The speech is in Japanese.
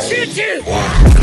集中